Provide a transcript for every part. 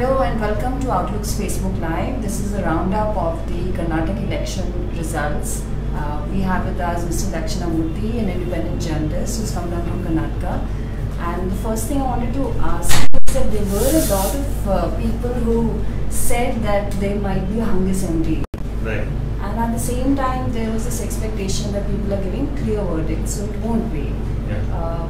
Hello and welcome to Outlook's Facebook Live. This is a roundup of the Karnataka election results. Uh, we have with us Mr. Dakshinamurthy, an independent journalist who's come down from Karnataka. And the first thing I wanted to ask is that there were a lot of uh, people who said that there might be a hung assembly. Right. And at the same time, there was this expectation that people are giving clear verdicts, so it won't be. Yeah. Uh,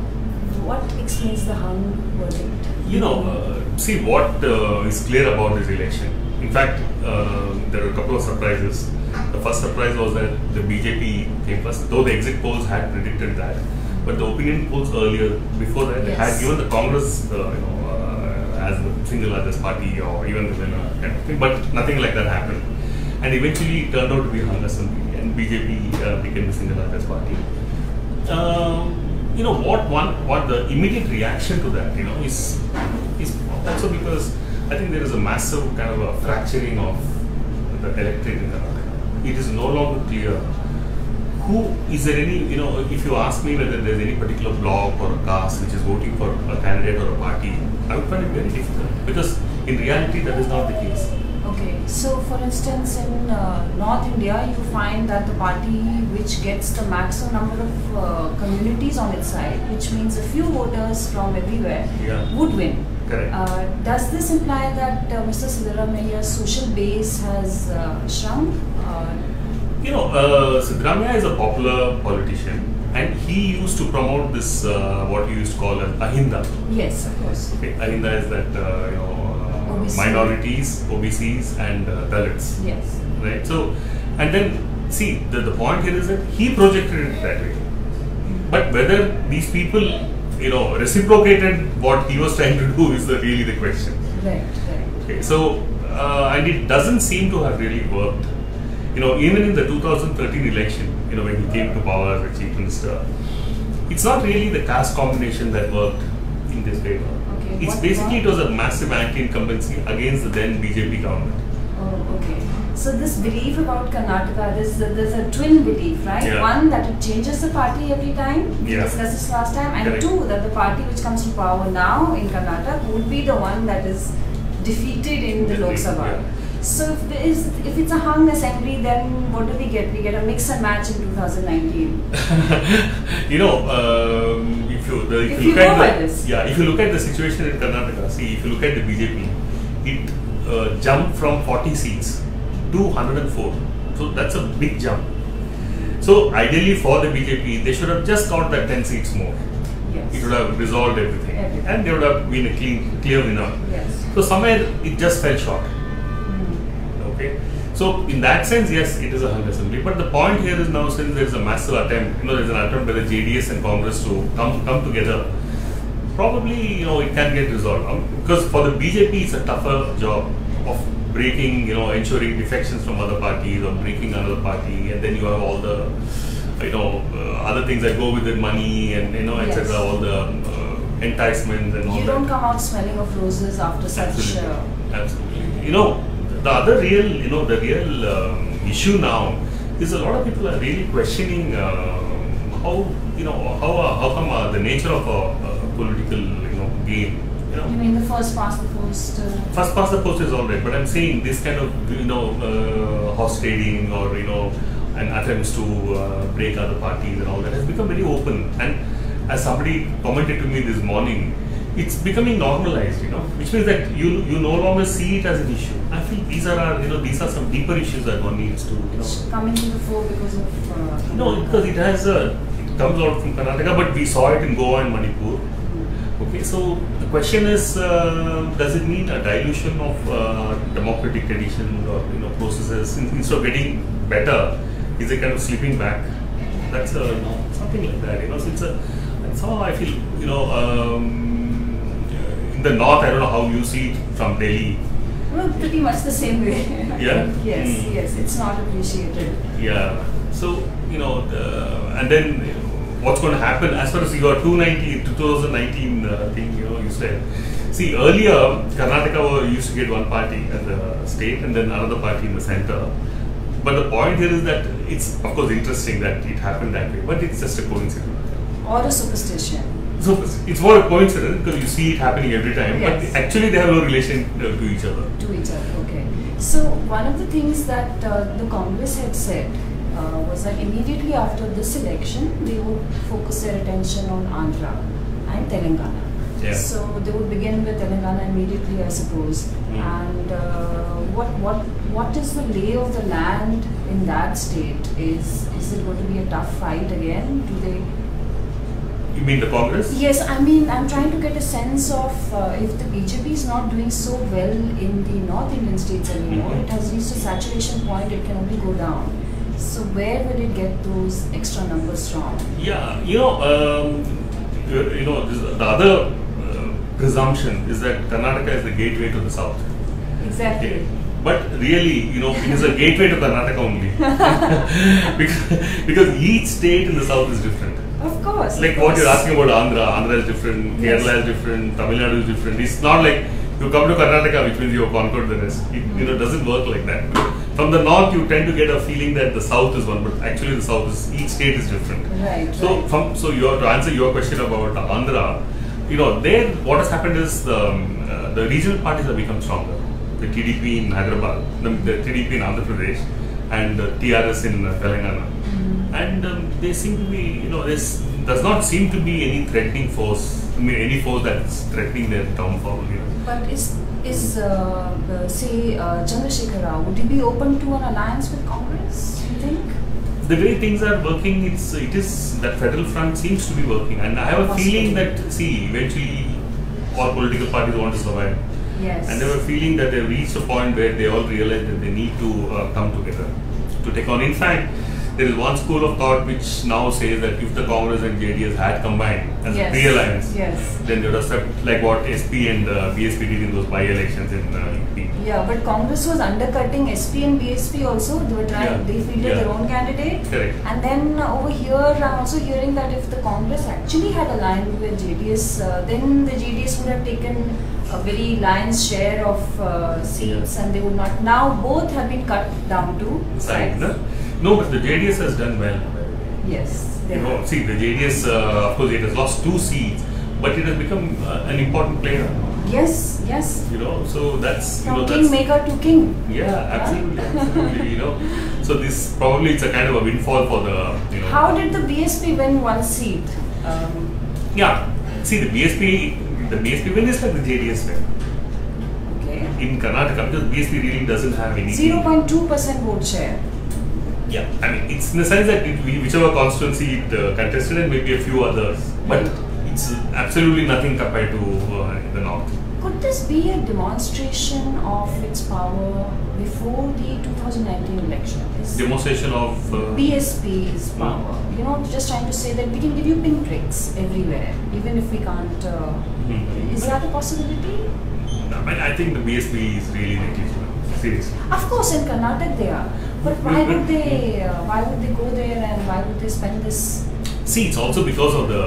what explains the hung verdict? You know, uh, see what uh, is clear about this election. In fact, uh, there were a couple of surprises. The first surprise was that the BJP came first, though the exit polls had predicted that. But the opinion polls earlier, before that, Yes. had given the Congress, uh, you know, uh, as the single largest party or even the winner, kind of thing. But nothing like that happened. And eventually, it turned out to be hung assembly, and BJP uh, became the single largest party. Um, you know what one what the immediate reaction to that you know is is also because I think there is a massive kind of a fracturing of the electorate in Karnataka. It is no longer clear who is there any you know if you ask me whether there's any particular bloc or a caste which is voting for a candidate or a party, I would find it very difficult because in reality that is not the case. For instance, in uh, North India, you find that the party which gets the maximum number of uh, communities on its side, which means a few voters from everywhere, Yeah. would win. Correct. Uh, does this imply that uh, Mr. Siddaramaiah's social base has uh, shrunk? Uh, You know, uh, Siddaramaiah is a popular politician, and he used to promote this uh, what he used to call as Ahinda. yes, of course. Okay, Ahinda is that uh, you know OBC. minorities, OBCs, and uh, Dalits, Yes. right? So, and then see the the point here is that he projected it that way, but whether these people you know reciprocated what he was trying to do is the, really the question. Right, right. Okay, so uh, and it doesn't seem to have really worked. You know, even in the 2013 election, you know, when he came to power as a chief minister, it's not really the caste combination that worked in this favor. It's what- basically it was a massive anti-incumbency against the then BJP government. Oh, okay. So this belief about Karnataka, there's a, there's a twin belief, right? Yeah. One that it changes the party every time. We Yeah. discussed this last time, and Correct. two that the party which comes to power now in Karnataka would be the one that is defeated in the Lok Sabha. yeah. So if, is, if it's a hung assembly, then what do we get? We get a mix and match in 2019. you know, um, if you the, if, If you you look at the, this. yeah, if you look at the situation in Karnataka, see, if you look at the BJP, it uh, jumped from 40 seats to 104. So that's a big jump. So ideally for the BJP, they should have just got that 10 seats more. Yes. It would have resolved everything, Everything. and they would have been a clean, clear winner. Yes. So somewhere it just fell short. Okay. So in that sense, yes, it is a hung assembly. But the point here is now since there is a massive attempt, you know, there is an attempt by the JDS and Congress to come come together. Probably, you know, it can get resolved Um, because for the BJP, it's a tougher job of breaking, you know, ensuring defections from other parties or breaking another party, and then you have all the, you know, uh, other things that go with it, money and you know, etc. Yes. All the uh, enticements and all You don't come out smelling of roses after such. Absolutely. Uh, Absolutely. You know, the other real, you know, the real um, issue now is a lot of people are really questioning um how, you know, how, uh, how come uh, the nature of a, a political, you know, game. You know, you mean the first past the post? Uh, first past the post is all right, but I'm saying this kind of, you know, uh, horse trading or, you know, and attempts to uh, break other parties and all that has become very open. And as somebody commented to me this morning, it's becoming normalized, you know, which means that you you no longer see it as an issue. I feel these are, our, you know, these are some deeper issues that one needs to, you know. coming to the fore because of. Uh, No, because it has a, it comes out from Karnataka, but we saw it in Goa and Manipur. Okay, so the question is, uh, does it mean a dilution of uh, democratic tradition or you know processes instead of getting better? Is it kind of slipping back? That's a you know, something like that. You know, so it's a. That's how I feel. You know, um, the north, I don't know how you see it from Delhi. Well, pretty much the same way. Yeah? Yes, Mm. yes, it's not appreciated. Yeah. So, you know, the, and then what's going to happen as far as your 290, 2019 uh, thing, you know, you said. See, earlier, Karnataka used to get one party at the state and then another party in the center. But the point here is that it's, of course, interesting that it happened that way, but it's just a coincidence. Or a superstition. So it's more a coincidence because you see it happening every time, Yes. but actually they have no relation to each other. to each other. Okay. So one of the things that uh, the Congress had said uh, was that immediately after this election, they would focus their attention on Andhra and Telangana. Yeah. So they would begin with Telangana immediately, I suppose. Mm. And uh, what what what is the lay of the land in that state? Is is it going to be a tough fight again? Do they You mean the Congress? Yes, I mean, I'm trying to get a sense of uh, if the BJP is not doing so well in the North Indian states anymore, Mhm. it has reached a saturation point, it can only go down. So, where will it get those extra numbers from? Yeah, you know, um, you know, the other uh, presumption is that Karnataka is the gateway to the south. Exactly. But really, you know, it is a gateway to Karnataka only. because, because each state in the south is different. Of course. Like of what you're asking about Andhra, Andhra is different, Yes. Kerala is different, Tamil Nadu is different. It's not like you come to Karnataka, which means you have conquered the rest. It you know doesn't work like that. From the north, you tend to get a feeling that the south is one, but actually the south is each state is different. Right. So right. from so your to answer your question about Andhra, you know, there what has happened is the um, uh, the regional parties have become stronger. The TDP in Hyderabad, the, the TDP in Andhra Pradesh, and the TRS in uh, Telangana. And um, they seem to be, you know, this does not seem to be any threatening force. I mean, any force that's threatening their downfall. You know. But is is uh, say uh, Chandrasekhar Rao would he be open to an alliance with Congress? You think? the way things are working, it's it is that federal front seems to be working, and I have a feeling that see eventually all political parties want to survive. Yes. And they have a feeling that they've reached a point where they all realize that they need to uh, come together to take on. In fact, there is one school of thought which now says that if the Congress and JDS had combined as yes. a pre-alliance, Yes. then they would have swept like what SP and uh, BSP did in those by-elections in uh, UP. Yeah, but Congress was undercutting SP and BSP also. They were trying, Yeah. they fielded Yeah. their own candidate. Correct. And then uh, over here, I'm also hearing that if the Congress actually had aligned with JDS, uh, then the JDS would have taken a very lion's share of uh, seats Yeah. and they would not. Now both have been cut down to Side, sides. no? no, but the JDS has done well. Yes. You know, see, the JDS, uh, of course, it has lost two seats, but it has become uh, an important player. Yes, yes. You know, so that's you know From that's kingmaker to king. yeah, absolutely, absolutely. You know, so this probably it's a kind of a windfall for the you know. How did the BSP win one seat? Um, Yeah, see the BSP, the BSP win is like the JDS win okay. in Karnataka because BSP really doesn't have any. 0.2% vote share. Yeah, I mean it's in the sense that it, whichever constituency it uh, contested and maybe a few others, but it's absolutely nothing compared to uh, the north. Could this be a demonstration of its power before the 2019 election? Is Demonstration of. Uh, BSP's power. You know, just trying to say that we can give you pinpricks everywhere, even if we can't. Uh, Mhm. Is that a possibility? I mean, I think the BSP is really negligible. Seriously. Of course, in Karnataka they are. But why would they? Uh, why would they go there and why would they spend this? See, it's also because of the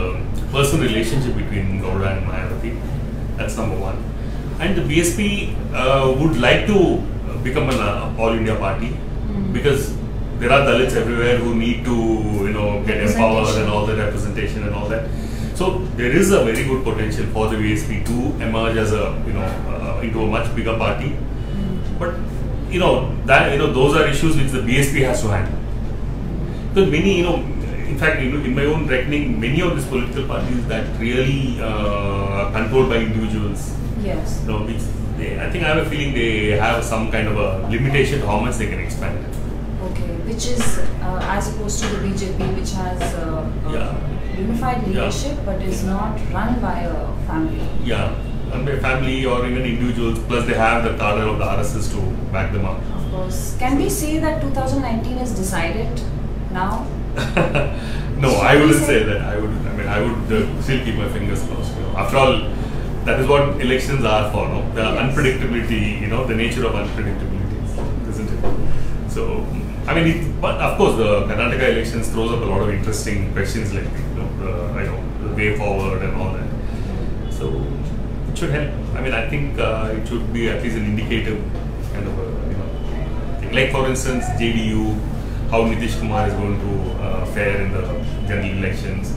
personal relationship between Gowda and Mayawati. That's number one. And the BSP uh, would like to become an uh, all India party Mm. because there are Dalits everywhere who need to, you know, get empowered and all the representation and all that. So there is a very good potential for the BSP to emerge as a, you know, uh, into a much bigger party. But you know that you know those are issues which the BSP has to handle. Because many, you know, in fact, you know, in my own reckoning, many of these political parties that really uh, are controlled by individuals, Yes. you know, which they, I think I have a feeling they have some kind of a limitation how much they can expand. Okay, which is uh, as opposed to the BJP, which has uh, Yeah. unified Yeah. leadership but is not run by a family. Yeah, and by family or even individuals, plus they have the cadre of the RSS to back them up. Of course. Can we say that 2019 is decided now? no, Should I wouldn't say- say that. I would. I mean, I would uh, still keep my fingers crossed. You know. After all, that is what elections are for. No, the Yes. unpredictability. You know, the nature of unpredictability, isn't it? So, I mean, it, but of course, the Karnataka elections throws up a lot of interesting questions, like you know, the, I know the way forward and all that. So, it should help. I mean, I think uh, it should be at least an indicative kind of a you know, thing. like for instance, JDU, how Nitish Kumar is going to uh, fare in the general elections.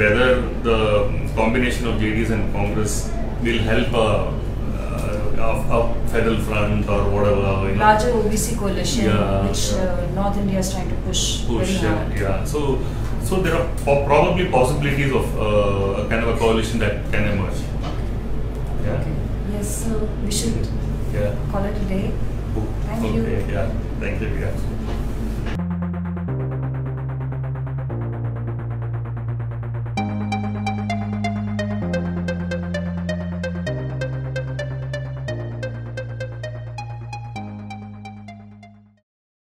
whether the combination of JDS and Congress will help a, a federal front or whatever. You know, Larger OBC coalition, Yeah, which yeah. Uh, North India is trying to push, push. Yeah, yeah. So, so there are probably possibilities of uh, a kind of a coalition that can emerge. Yeah. Okay. Yes, so we should Yeah. call it a day. Thank okay. you. Yeah. Thank you. Yeah.